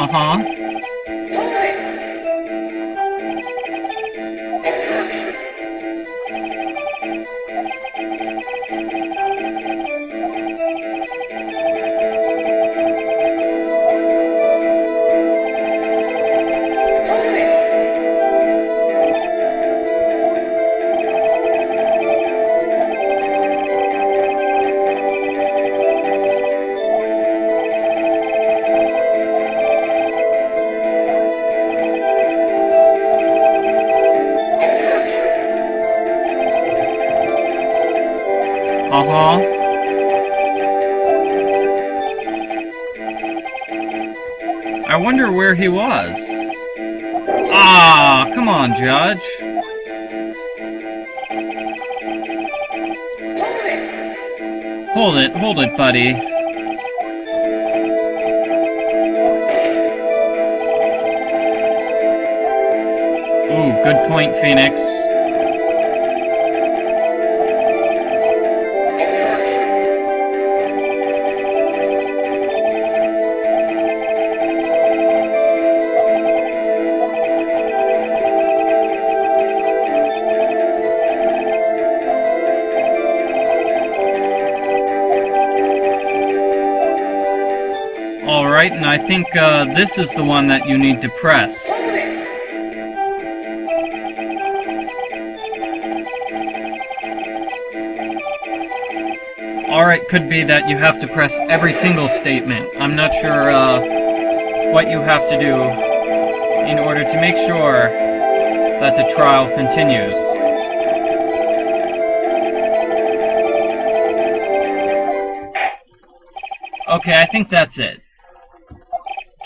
Uh-huh. Uh-huh. I wonder where he was. Ah, come on, Judge. Hold it, hold it, buddy. Ooh, good point, Phoenix. Alright, and I think uh, this is the one that you need to press. Alright, could be that you have to press every single statement. I'm not sure uh, what you have to do in order to make sure that the trial continues. Okay, I think that's it.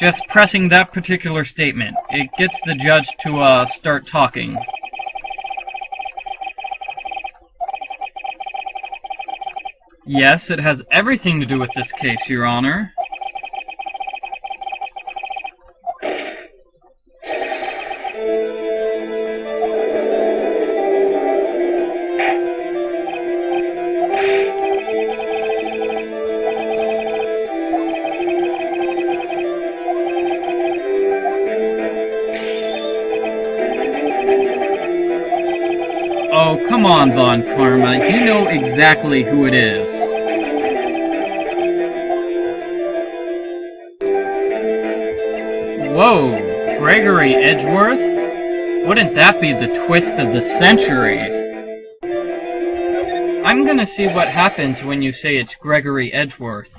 Just pressing that particular statement. It gets the judge to uh, start talking. Yes, it has everything to do with this case, Your Honor. Come on, Von Karma. You know exactly who it is. Whoa, Gregory Edgeworth? Wouldn't that be the twist of the century? I'm gonna see what happens when you say it's Gregory Edgeworth.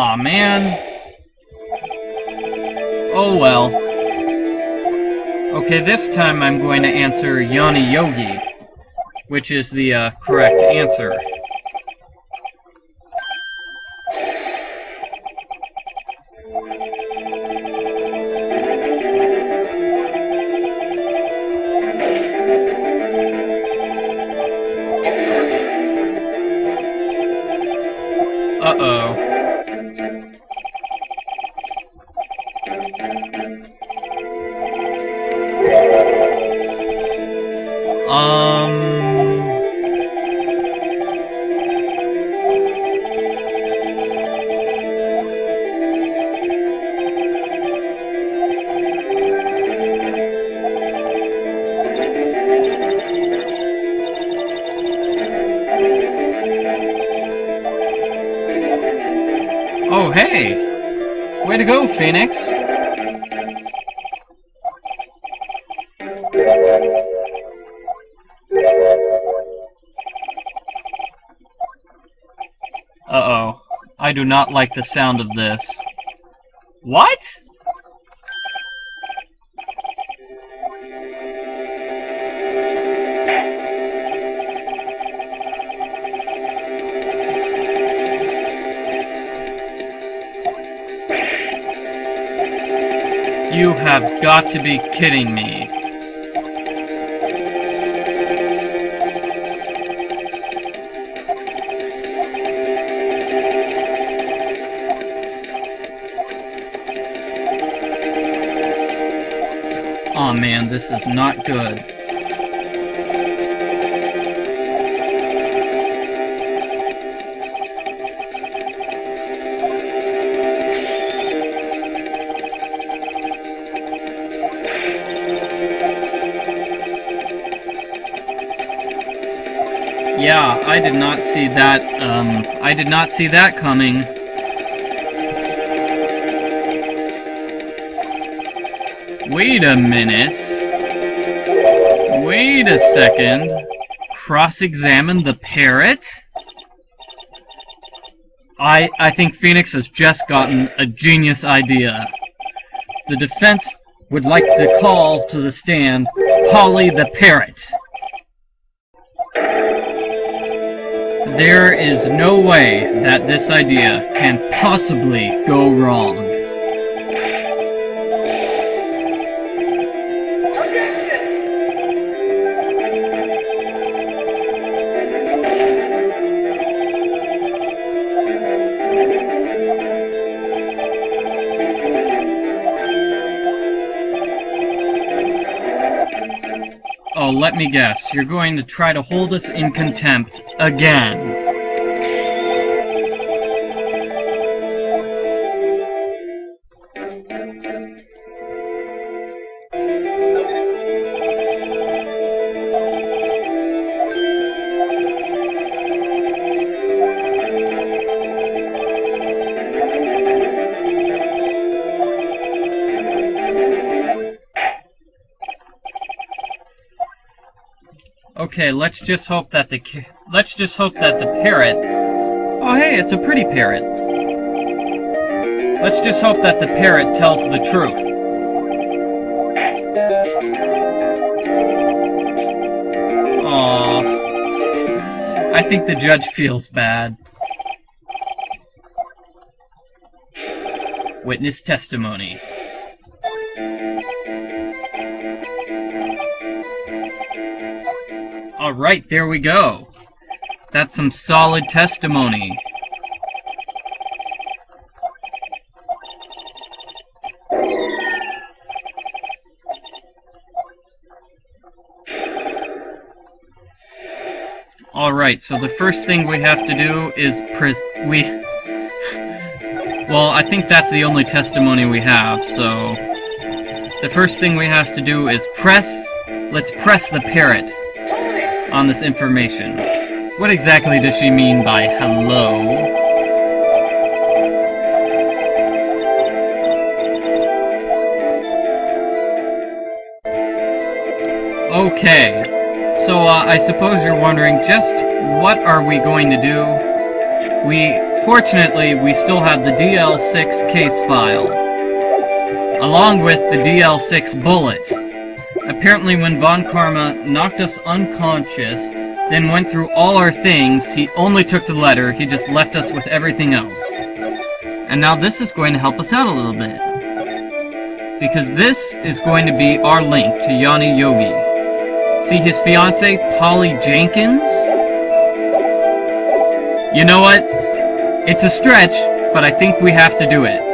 Aw, man. Oh well. Okay, this time I'm going to answer Yanni Yogi, which is the uh, correct answer. Uh-oh. Way to go, Phoenix! Uh-oh. I do not like the sound of this. What? Have got to be kidding me. oh, man, this is not good. Yeah, I did not see that, um, I did not see that coming. Wait a minute. Wait a second. Cross-examine the parrot? I, I think Phoenix has just gotten a genius idea. The defense would like to call to the stand Polly the Parrot. There is no way that this idea can possibly go wrong. Oh, let me guess. You're going to try to hold us in contempt again. Okay, let's just hope that the let's just hope that the parrot. Oh, hey, it's a pretty parrot. Let's just hope that the parrot tells the truth. Aww. I think the judge feels bad. Witness testimony. Alright, there we go. That's some solid testimony. Alright, so the first thing we have to do is we... Well, I think that's the only testimony we have, so... The first thing we have to do is press... Let's press the parrot on this information. What exactly does she mean by hello? Okay, so uh, I suppose you're wondering just what are we going to do? We, fortunately, we still have the DL6 case file, along with the DL6 bullet. Apparently when Von Karma knocked us unconscious, then went through all our things, he only took the letter, he just left us with everything else. And now this is going to help us out a little bit. Because this is going to be our link to Yanni Yogi. See his fiancee, Polly Jenkins? You know what? It's a stretch, but I think we have to do it.